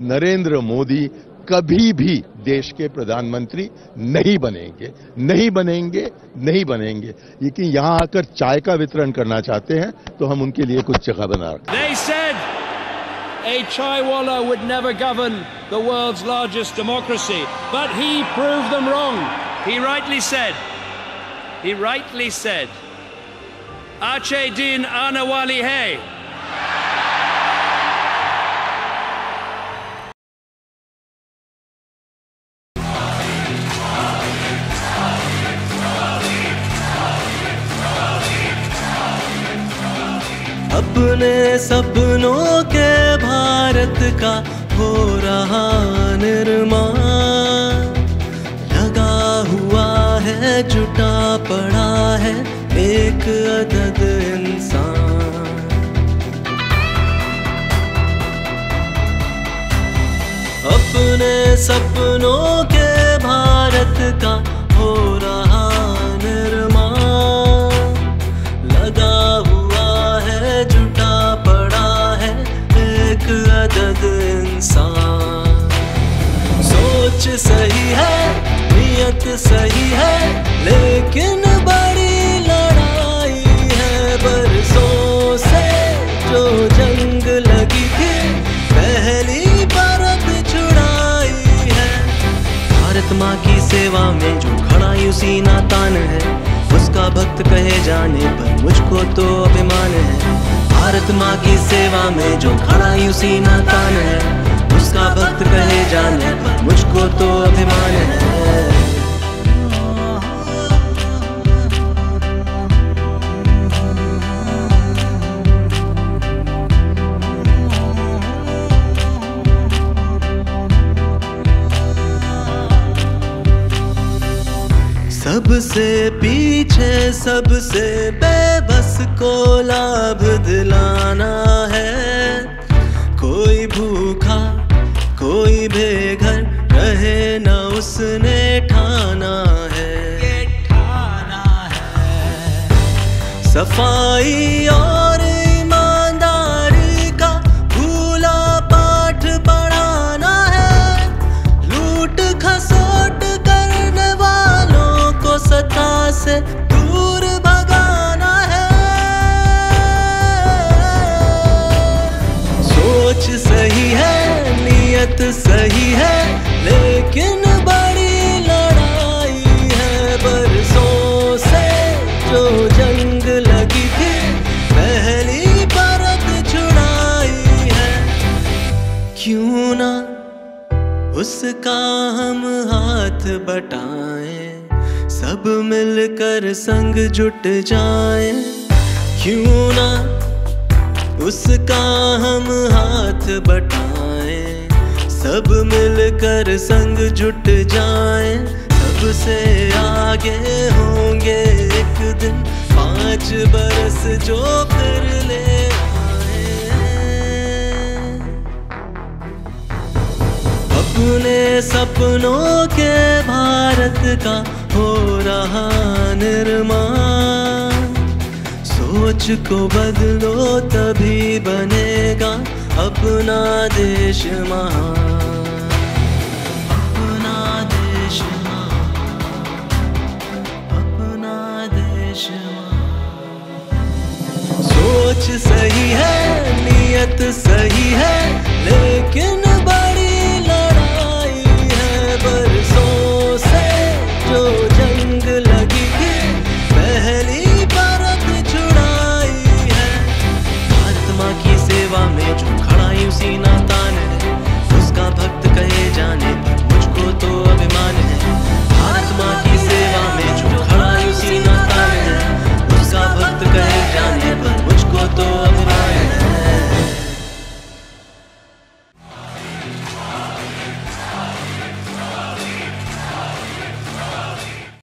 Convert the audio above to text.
नरेंद्र मोदी कभी भी देश के प्रधानमंत्री नहीं बनेंगे नहीं बनेंगे नहीं बनेंगे लेकिन यहाँ आकर चाय का वितरण करना चाहते हैं तो हम उनके लिए कुछ जगह बना रखें a chaiwala would never govern the world's largest democracy, but he proved them wrong. He rightly said, he rightly said, Ache din anawali hai. अपने सपनों के भारत का हो रहा निर्माण। लगा हुआ है, जुटा पड़ा है एक अदद इंसान। अपने सपनों के भारत का हो रहा सोच सही है, नियत सही है, लेकिन बड़ी लड़ाई है बरसों से, जो जंग लगी थी, पहली परत छुड़ाई है। भारत माँ की सेवा में जो खड़ा उसी नातान है, उसका भक्त कहे जाने पर मुझको तो अभिमान है। भारत माँ की सेवा में जो खड़ा उसी नातान है उसका भक्त कहे जाने, मुझको तो अभिमान है। सबसे पीछे, सबसे बेबस को लाभ दिलाना। सफ़ाई और ईमानदारी का भूला पाठ पढ़ाना है। लूट खसोट करने वालों को सत्ता से दूर भगाना है। सोच सही है, नियत सही है, लेकिन उसका हम हाथ बटाएँ, सब मिलकर संग जुट जाएँ। क्यों ना उसका हम हाथ बटाएँ, सब मिलकर संग जुट जाएँ। सबसे आगे होंगे एक दिन, पाँच बरस जो फिर ले सपनों के भारत का हो रहा निर्माण। सोच को बदलो तभी बनेगा अपना देश महान सोच सही है, नियत सही है, लेकिन